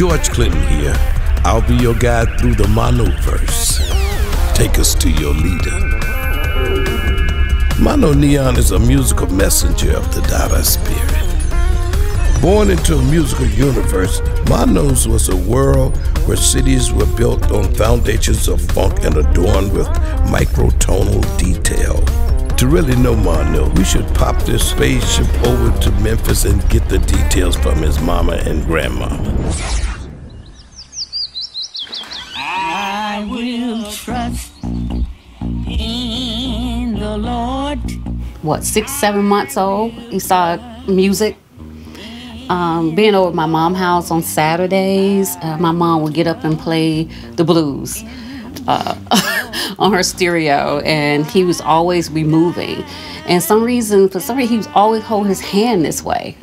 George Clinton here. I'll be your guide through the Monoverse. Take us to your leader. MonoNeon is a musical messenger of the Dada spirit. Born into a musical universe, Monos was a world where cities were built on foundations of funk and adorned with microtonal detail. To really know Mono, we should pop this spaceship over to Memphis and get the details from his mama and grandmama. I will trust in the Lord. What, six, seven months old, he started music. Um, being over at my mom's house on Saturdays, uh, my mom would get up and play the blues uh, on her stereo, and he was always be moving. And some reason, for some reason, he was always holding his hand this way.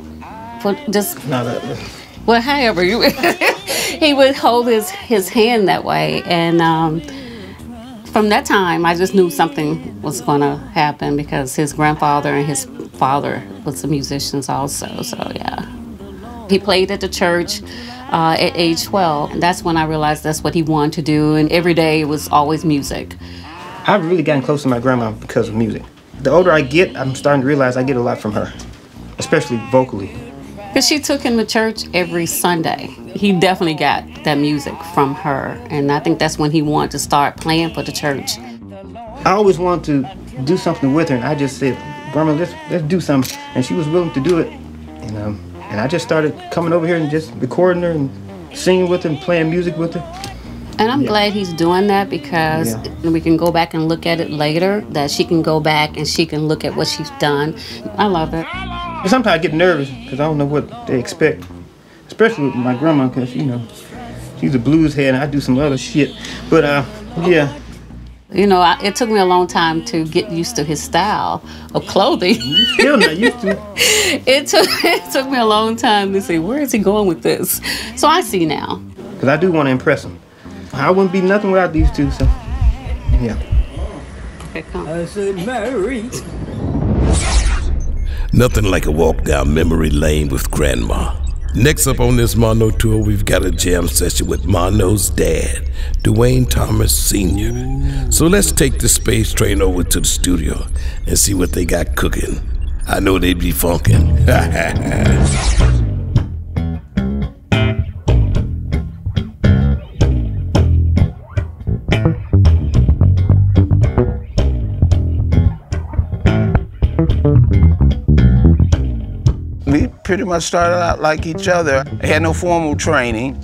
For just No, that, well, however, you, he would hold his, his hand that way. And um, from that time, I just knew something was going to happen because his grandfather and his father was the musicians also. So, yeah. He played at the church uh, at age 12. And that's when I realized that's what he wanted to do. And every day it was always music. I've really gotten close to my grandma because of music. The older I get, I'm starting to realize I get a lot from her, especially vocally. Because she took him to church every Sunday. He definitely got that music from her. And I think that's when he wanted to start playing for the church. I always wanted to do something with her, and I just said, Grandma, let's let's do something. And she was willing to do it. And um, and I just started coming over here and just recording her and singing with her and playing music with her. And I'm glad he's doing that because Yeah. we can go back and look at it later. That she can go back and she can look at what she's done. I love it. Sometimes I get nervous because I don't know what they expect, especially with my grandma because you know she's a blues head and I do some other shit. But uh, yeah, You know, I, it took me a long time to get used to his style of clothing. still not used to. it took it took me a long time to say where is he going with this. So I see now. Because I do want to impress him. I wouldn't be nothing without these two. So yeah. Here it comes. I said, Mary. Nothing like a walk down memory lane with Grandma. Next up on this Mono tour, we've got a jam session with Mono's dad, Dwayne Thomas Sr. So let's take the space train over to the studio and see what they got cooking. I know they'd be funkin'. pretty much started out like each other. I had no formal training,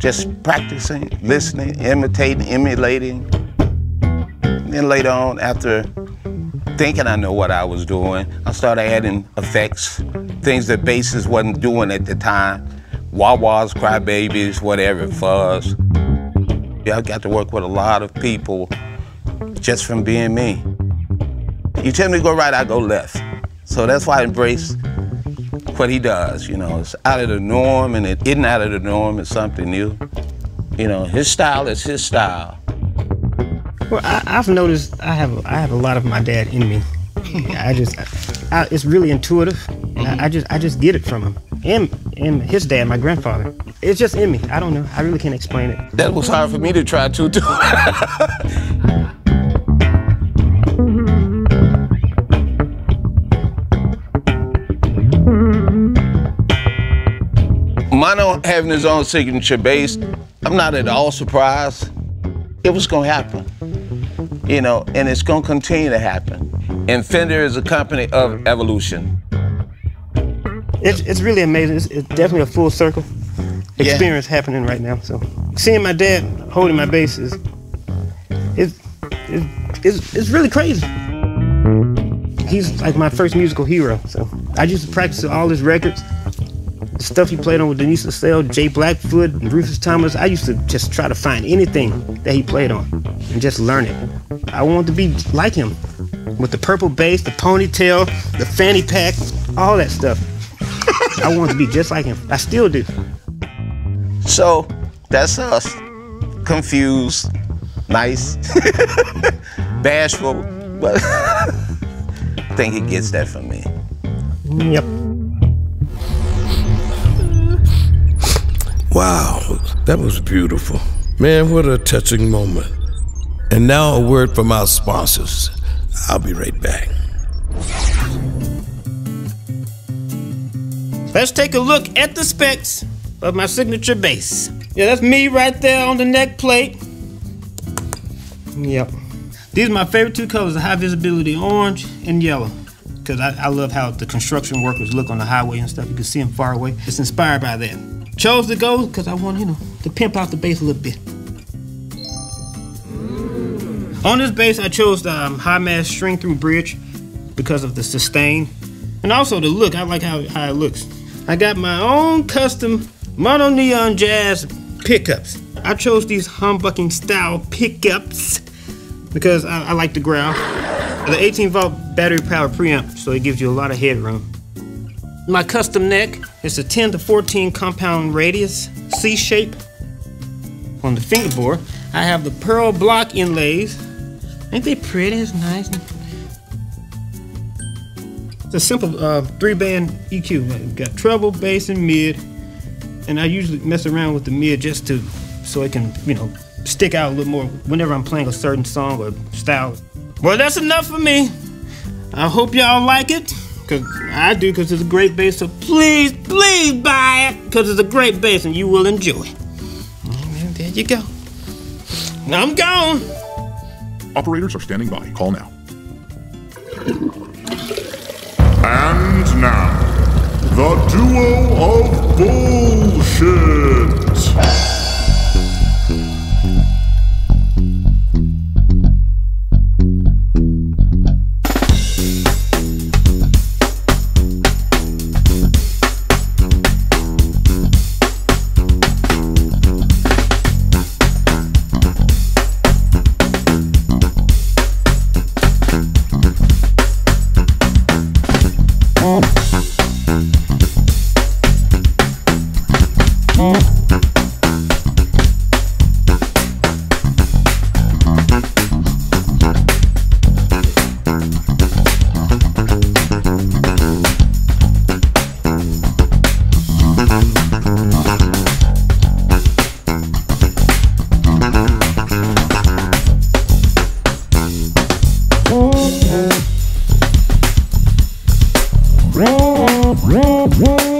just practicing, listening, imitating, emulating. Then later on, after thinking I know what I was doing, I started adding effects, things that basses wasn't doing at the time. Wah-wahs, crybabies, whatever, fuzz. Yeah, I got to work with a lot of people just from being me. You tell me to go right, I go left. So that's why I embrace what he does. You know, it's out of the norm, and it isn't out of the norm. It's something new. You know, his style is his style. Well, I, I've noticed I have I have a lot of my dad in me. I just I, it's really intuitive, and I, I just I just get it from him and and his dad, my grandfather. It's just in me. I don't know. I really can't explain it. That was hard for me to try to do. having his own signature bass, I'm not at all surprised. It was gonna happen, you know, and it's gonna continue to happen. And Fender is a company of evolution. It's it's really amazing. It's, it's definitely a full circle Yeah. experience happening right now. So seeing my dad holding my bass is it's it's, it's, it's really crazy. He's like my first musical hero. So I used to practice all his records. The stuff he played on with Denise LaSalle, J. Blackfoot, and Rufus Thomas. I used to just try to find anything that he played on and just learn it. I wanted to be like him with the purple bass, the ponytail, the fanny pack, all that stuff. I want to be just like him. I still do. So that's us. Confused, nice, bashful, but I think he gets that from me. Yep. Wow, that was beautiful. Man, what a touching moment. And now a word from our sponsors. I'll be right back. Let's take a look at the specs of my signature bass. Yeah, that's me right there on the neck plate. Yep. These are my favorite two colors, the high visibility orange and yellow. Because I, I love how the construction workers look on the highway and stuff. You can see them far away. It's inspired by that. Chose the gold because I want, you know, to pimp out the bass a little bit. On this bass, I chose the um, HiMass string through bridge because of the sustain. And also the look, I like how, how it looks. I got my own custom MonoNeon jazz pickups. I chose these humbucking style pickups because I, I like the growl. The 18 volt battery powered preamp, so it gives you a lot of headroom. My custom neck is a 10 to 14 compound radius C shape. On the fingerboard, I have the pearl block inlays. Ain't they pretty? It's nice. It's a simple uh, three band EQ. Got treble, bass, and mid. And I usually mess around with the mid just to so it can, you know, stick out a little more whenever I'm playing a certain song or style. Well, that's enough for me. I hope y'all like it. Cause I do, cause it's a great bass. So please, please buy it, cause it's a great bass and you will enjoy. And there you go. I'm gone. Operators are standing by. Call now. And now, the duo of bullshit. Whoa, whoa, whoa.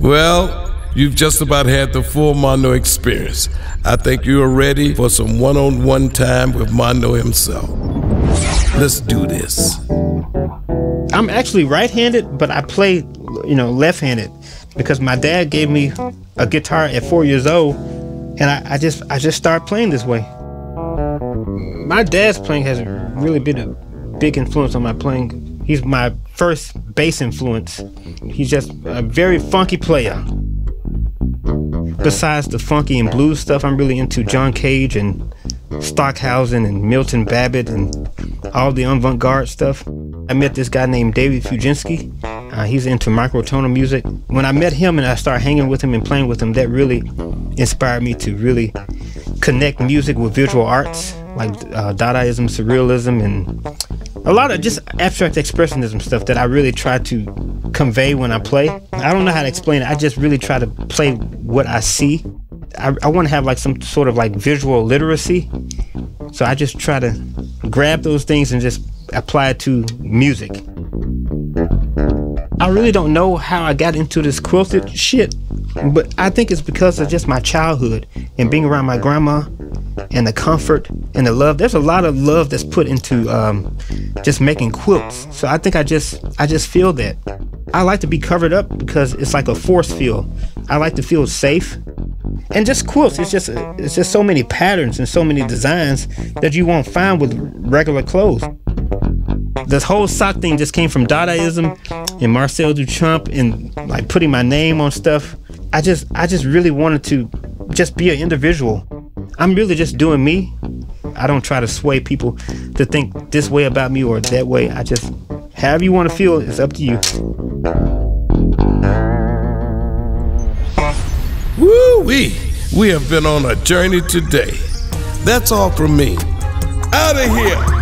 Well, You've just about had the full Mondo experience. I think you are ready for some one on one time with Mondo himself. Let's do this. I'm actually right-handed, but I play, you know, left-handed because my dad gave me a guitar at four years old, and I, I just I just started playing this way. My dad's playing has really been a big influence on my playing. He's my first bass influence. He's just a very funky player. Besides the funky and blues stuff, I'm really into John Cage and Stockhausen and Milton Babbitt and all the avant-garde stuff. I met this guy named David Fiuczynski. Uh, he's into microtonal music. When I met him and I started hanging with him and playing with him, that really inspired me to really connect music with visual arts like uh, Dadaism, Surrealism, and a lot of just abstract expressionism stuff that I really try to convey when I play. I don't know how to explain it. I just really try to play what I see. I, I want to have like some sort of like visual literacy. So I just try to grab those things and just apply it to music. I really don't know how I got into this quilted shit, but I think it's because of just my childhood and being around my grandma and the comfort and the love. There's a lot of love that's put into um, just making quilts. So I think I just I just feel that. I like to be covered up because it's like a force field. I like to feel safe. And just quilts, it's just it's just so many patterns and so many designs that you won't find with regular clothes. This whole sock thing just came from Dadaism and Marcel Duchamp and like putting my name on stuff. I just I just really wanted to just be an individual. I'm really just doing me. I don't try to sway people to think this way about me or that way. I just however you want to feel, it's up to you. Woo wee! We have been on a journey today. That's all from me. Out of here!